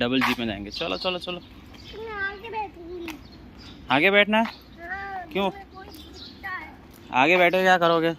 Double jeep में जाएँगे। चलो चलो चलो। आगे बैठना है? क्यों? आगे बैठे क्या करोगे?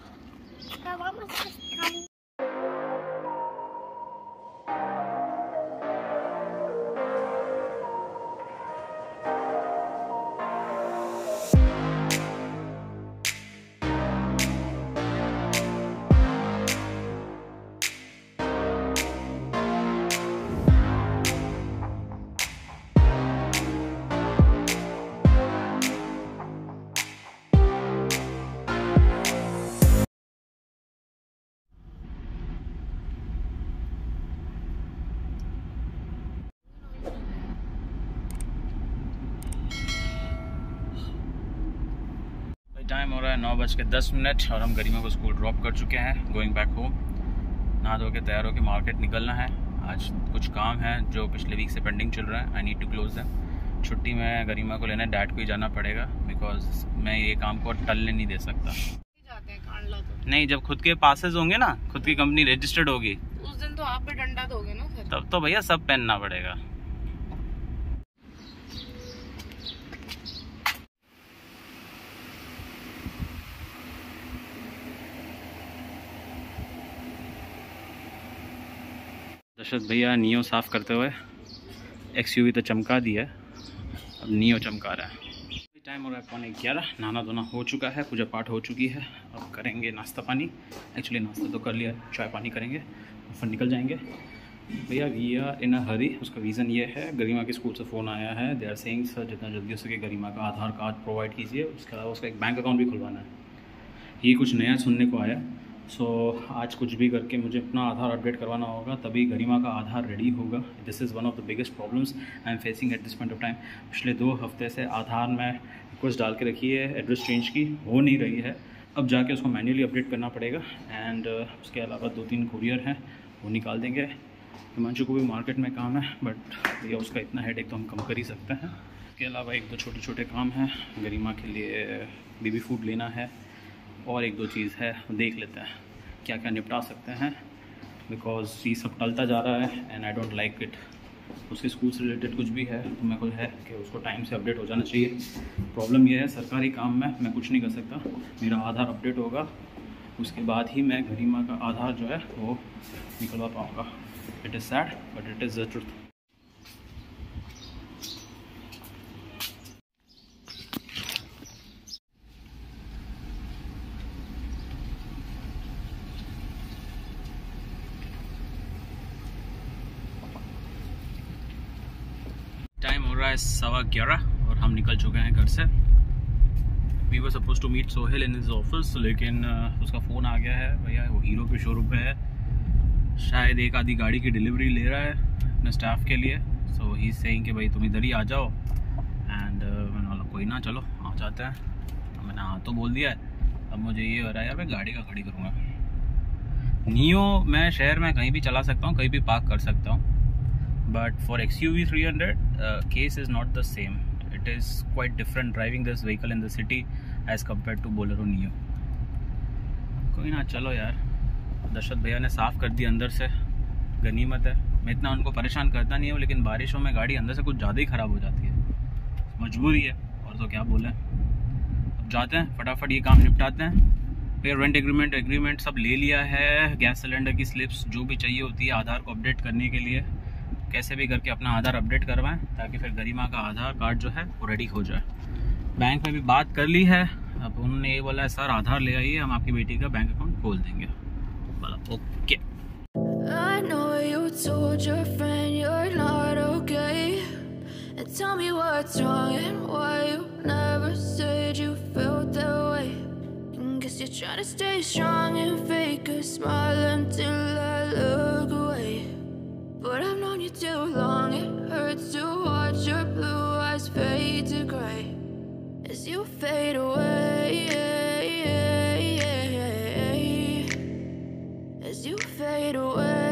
नौ बज के दस मिनट और हम गरिमा को स्कूल ड्रॉप कर चुके हैं। गोइंग बैक होम नहा धो के तैयार होकर मार्केट निकलना है। आज कुछ काम है जो पिछले वीक से पेंडिंग चल रहा है। I need to close them छुट्टी में गरिमा को लेने डैड को ही जाना पड़ेगा बिकॉज़ मैं ये काम को टलने नहीं दे सकता। नहीं जब खुद के पासेज होंगे ना खुद की कंपनी रजिस्टर्ड होगी। उस दिन तो आप भी डंडा दोगे ना फिर। तब तो भैया सब पहनना पड़ेगा। दशरथ भैया नियो साफ़ करते हुए एक्सयूवी तो चमका दिया अब नियो चमका रहा है। टाइम हो रहा है पौने ग्यारह। नहाना धोना हो चुका है, पूजा पाठ हो चुकी है। अब करेंगे नाश्ता पानी। एक्चुअली नाश्ता तो कर लिया चाय पानी करेंगे और फिर निकल जाएँगे। भैया वी आर इन अ हरी उसका रीज़न ये है, गरिमा के स्कूल से फ़ोन आया है। दे आर सेइंग सर जितना जल्दी हो सके गरिमा का आधार कार्ड प्रोवाइड कीजिए। उसके अलावा उसका एक बैंक अकाउंट भी खुलवाना है। ये कुछ नया सुनने को आया। सो so, आज कुछ भी करके मुझे अपना आधार अपडेट करवाना होगा तभी गरिमा का आधार रेडी होगा। This is one of the biggest problems I am facing at this point of time पिछले दो हफ़्ते से आधार में रिक्वेस्ट डाल के रखी है एड्रेस चेंज की हो नहीं रही है। अब जाके उसको मैन्युअली अपडेट करना पड़ेगा एंड uh, उसके अलावा दो तीन कुरियर हैं वो निकाल देंगे। हिमांशु को भी मार्केट में काम है बट भैया उसका इतना हेड एक तो हम कम कर ही सकते हैं। इसके अलावा एक दो छोटे छोटे काम हैं गरिमा के लिए बेबी फ़ूड लेना है। और एक दो चीज़ है, देख लेते हैं क्या क्या निपटा सकते हैं बिकॉज़ ये सब टलता जा रहा है and I don't like it उसके स्कूल से रिलेटेड कुछ भी है तो मेरे को है कि उसको टाइम से अपडेट हो जाना चाहिए। प्रॉब्लम यह है, सरकारी काम में मैं कुछ नहीं कर सकता। मेरा आधार अपडेट होगा, उसके बाद ही मैं गरिमा का आधार जो है, वो निकलवा पाऊँगा। It is sad but it is the truth time हो रहा है सवा ग्यारह और हम निकल चुके हैं घर से। We were suppose to meet Sohail in his office लेकिन उसका फ़ोन आ गया है। भैया, वो हीरो के शोरूम पे है। शायद एक आधी गाड़ी की डिलीवरी ले रहा है अपने स्टाफ के लिए। सो ही सेइंग कि, भाई, तुम इधर ही आ जाओ। एंड मैंने बोला, कोई ना, चलो, आ जाते हैं। तो मैंने हाँ तो बोल दिया है। अब मुझे ये हो रहा है, यार, मैं गाड़ी का खड़ी करूँगा। नियो मैं शहर में कहीं भी चला सकता हूँ, कहीं भी पार्क कर सकता हूँ। But for XUV 300 uh, case is not the same. It is quite different driving this vehicle in the city as compared to Bolero Neo. कोई ना चलो यार। दशरथ भैया ने साफ़ कर दी अंदर से। गनीमत है। मैं इतना उनको परेशान करता नहीं हूँ लेकिन बारिशों में गाड़ी अंदर से कुछ ज़्यादा ही ख़राब हो जाती है। मजबूरी है। और तो क्या बोलें। अब जाते हैं फटाफट ये काम निपटाते हैं। भैया रेंट एग्रीमेंट एग्रीमेंट सब ले लिया है। गैस सिलेंडर की स्लिप्स जो भी चाहिए होती है आधार को अपडेट करने के लिए। कैसे भी करके अपना आधार अपडेट करवाएँ, ताकि फिर गरिमा का आधार कार्ड जो है वो रेडी हो जाए। बैंक में भी बात कर ली है। अब उन्होंने ये बोला है सर, आधार ले आइए, हम आपकी बेटी का बैंक अकाउंट खोल देंगे। बोला, okay. too long, it hurts to watch your blue eyes fade to gray as you fade away. As you fade away.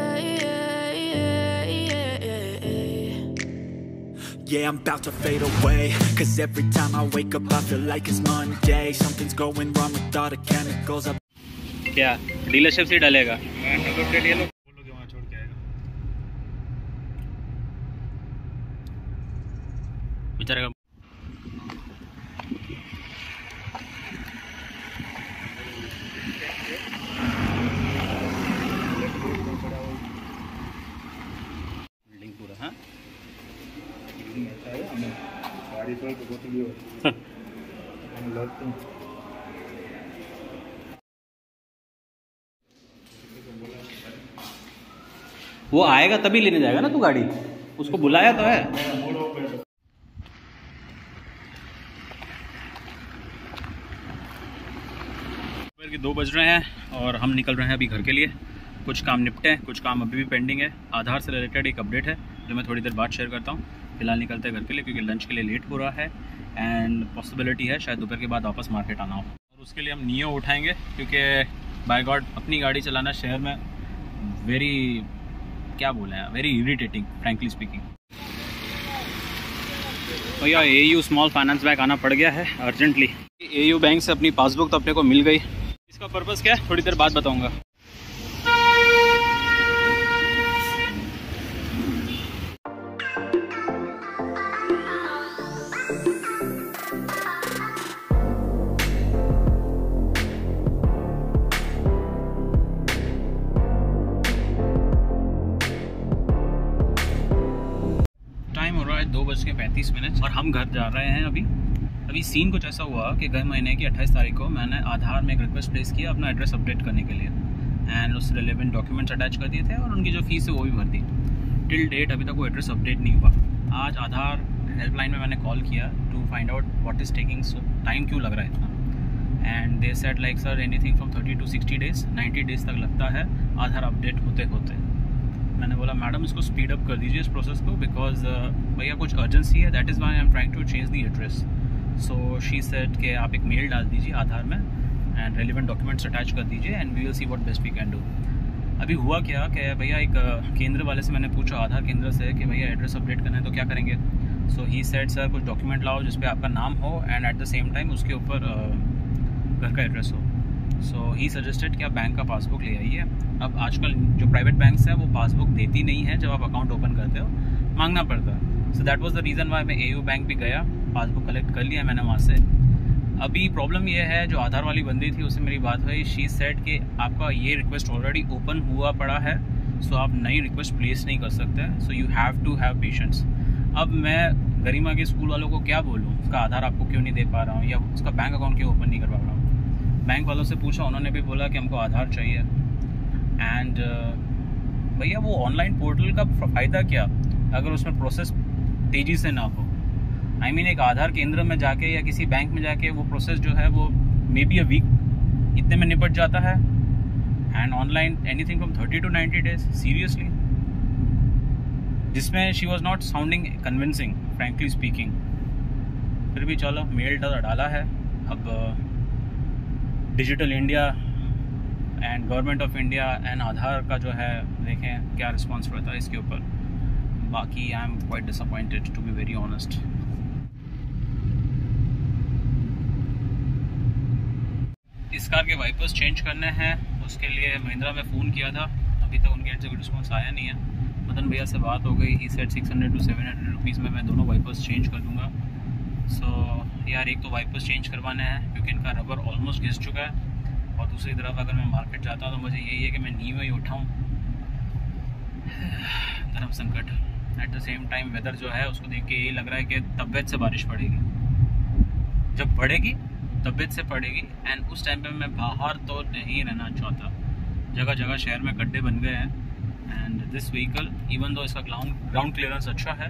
Yeah, I'm about to fade away Cause every time I wake up I feel like it's Monday Something's going wrong with all the chemicals I क्या dealership से डालेगा बेचारे का वो आएगा तभी लेने जाएगा ना तू गाड़ी? उसको बुलाया तो है दोपहर के दो बज रहे हैं और हम निकल रहे हैं अभी घर के लिए। कुछ काम निपटे हैं, कुछ काम अभी भी पेंडिंग है। आधार से रिलेटेड एक अपडेट है, जो मैं थोड़ी देर बाद शेयर करता हूँ। फ़िलहाल निकलते हैं घर के लिए क्योंकि लंच के लिए लेट हो रहा है एंड पॉसिबिलिटी है, शायद दोपहर के बाद वापस मार्केट आना हो। और उसके लिए हम नियो उठाएँगे क्योंकि बाय गॉड अपनी गाड़ी चलाना शहर में वेरी क्या बोले हैं वेरी इरिटेटिंग फ्रेंकली स्पीकिंग भैया A U small finance bank आना पड़ गया है अर्जेंटली ए यू बैंक से अपनी पासबुक तो अपने को मिल गई। इसका पर्पज़ क्या है? थोड़ी देर बाद बताऊँगा। टाइम हो रहा है दो बज के पैंतीस मिनट और हम घर जा रहे हैं अभी। अभी सीन कुछ ऐसा हुआ कि गए महीने की अट्ठाईस तारीख को मैंने आधार में एक रिक्वेस्ट प्लेस किया अपना एड्रेस अपडेट करने के लिए। एंड उस रिलेवेंट डॉक्यूमेंट्स अटैच कर दिए थे और उनकी जो फ़ीस है वो भी भर दी। टिल डेट अभी तक वो एड्रेस अपडेट नहीं हुआ। आज आधार हेल्पलाइन में मैंने कॉल किया to find out what is taking time क्यों लग रहा है इतना। And they said like sir anything from thirty to sixty days ninety days तक लगता है आधार अपडेट होते होते. मैंने बोला मैडम इसको स्पीड अप कर दीजिए इस प्रोसेस को बिकॉज़ भैया कुछ अर्जेंसी है that is why I am trying to change the address so she said के आप एक मेल डाल दीजिए आधार में एंड रेलिवेंट डॉक्यूमेंट्स अटैच कर दीजिए and we will see what best we can do अभी हुआ क्या कि भैया एक केंद्र वाले से मैंने पूछा, आधार केंद्र से कि भैया एड्रेस अपडेट करना है तो क्या करेंगे? सो ही सेट सर कुछ डॉक्यूमेंट लाओ जिस पे आपका नाम हो and at the same time उसके ऊपर घर का एड्रेस हो. सो ही सजेस्टेड कि आप बैंक का पासबुक ले आइए। अब आजकल जो प्राइवेट बैंक्स हैं वो पासबुक देती नहीं है जब आप अकाउंट ओपन करते हो, मांगना पड़ता है। So that was the reason why मैं एयू बैंक भी गया। पासबुक कलेक्ट कर लिया मैंने वहाँ से। अभी प्रॉब्लम यह है, जो आधार वाली बंदी थी, उससे मेरी बात हुई। शी सेट कि आपका ये रिक्वेस्ट ऑलरेडी ओपन हुआ पड़ा है सो आप नई रिक्वेस्ट प्लेस नहीं कर सकते। So you have to have patience अब मैं गरिमा के स्कूल वालों को क्या बोलूँ? उसका आधार आपको क्यों नहीं दे पा रहा हूँ? या उसका बैंक अकाउंट क्यों ओपन नहीं करवा रहा हूँ? बैंक वालों से पूछा, उन्होंने भी बोला कि हमको आधार चाहिए। एंड भैया वो ऑनलाइन पोर्टल का फ़ायदा क्या? अगर उसमें प्रोसेस तेज़ी से ना हो। आई I मीन mean, एक आधार केंद्र में जाके या किसी बैंक में जाके वो प्रोसेस जो है वो मे बी अ वीक इतने में निपट जाता है। And online anything from thirty to ninety days seriously जिसमें she was not sounding convincing frankly speaking फिर भी चलो मेल डाला है। अब digital India and government of India and Aadhaar का जो है देखें क्या रिस्पॉन्स रहता है इसके ऊपर। बाकी I am quite disappointed to be very honest इस कार के वाइपर्स चेंज करने हैं। उसके लिए महिंद्रा में फ़ोन किया था। अभी तक उनके एंड से कोई रिस्पॉन्स आया नहीं है। मदन भैया से बात हो गई। He said six hundred to seven hundred rupees में मैं दोनों वाइपर्स चेंज कर दूँगा। सो so, यार एक तो वाइपर्स चेंज करवाने हैं क्योंकि इनका रबर ऑलमोस्ट घिस चुका है। और दूसरी तरफ़ अगर मैं मार्केट जाता हूँ तो मुझे यही है कि मैं नीव ही उठाऊँ। धर्म संकट। At the same time weather जो है उसको देख के यही लग रहा है कि तबीयत से बारिश पड़ेगी। जब पड़ेगी तबीयत से पड़ेगी एंड उस टाइम पे मैं बाहर तो नहीं रहना चाहता। जगह जगह शहर में गड्ढे बन गए हैं and this vehicle even though इसका ग्राउंड ग्राउंड क्लियरेंस अच्छा है,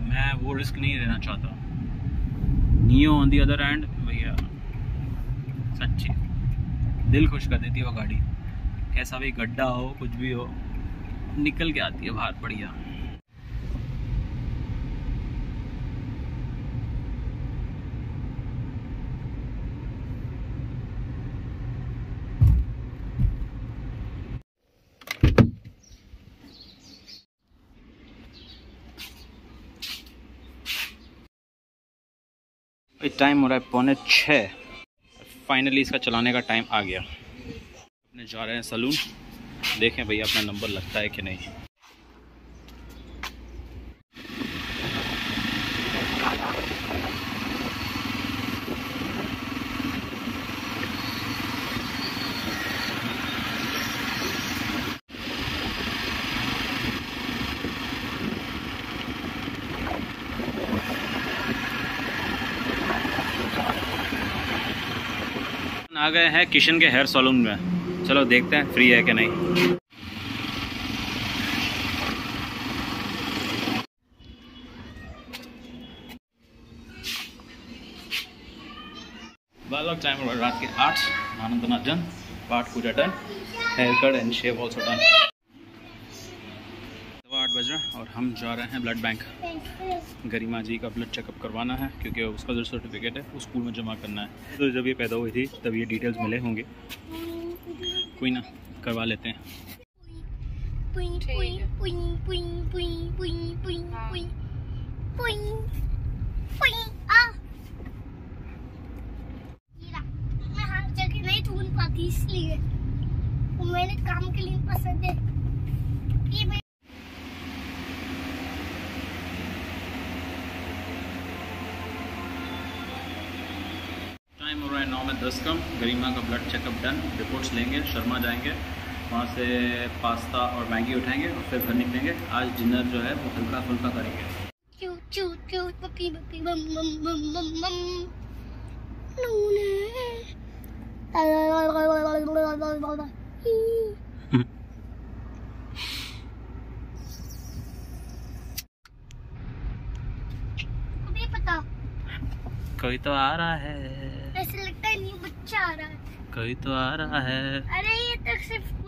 मैं वो रिस्क नहीं लेना चाहता। नियो ऑन दी अदर एंड भैया, सच्ची, दिल खुश कर देती है वो गाड़ी। कैसा भी गड्ढा हो, कुछ भी हो, निकल के आती है बाहर, बढ़िया। टाइम हो रहा है, पौने छः फाइनली इसका चलाने का टाइम आ गया। अपने जा रहे हैं सलून देखें भैया अपना नंबर लगता है कि नहीं। आ गए हैं किशन के हेयर सैलून में। चलो देखते हैं फ्री है कि नहीं। टाइम रात के आठ। आनंद नाथ जन, पाठ पूजा done hair cut and shave also done और हम जा रहे हैं ब्लड बैंक गरिमा जी का ब्लड चेकअप करवाना है क्योंकि उसका जो सर्टिफिकेट है वो स्कूल में जमा करना है। तो जब ये पैदा हुई थी तब ये डिटेल्स मिले होंगे। कोई ना करवा लेते हैं। इसलिए मैंने काम के लिए पसंद है। में नौ में दस कम गरिमा का ब्लड चेकअप डन रिपोर्ट्स लेंगे शर्मा जाएँगे वहाँ से पास्ता और मैगी उठाएँगे और फिर घर निकलेंगे। आज डिनर जो है वो हल्का फुल्का करेंगे कोई तो आ रहा है। कोई तो आ रहा है। अरे ये तो सिर्फ़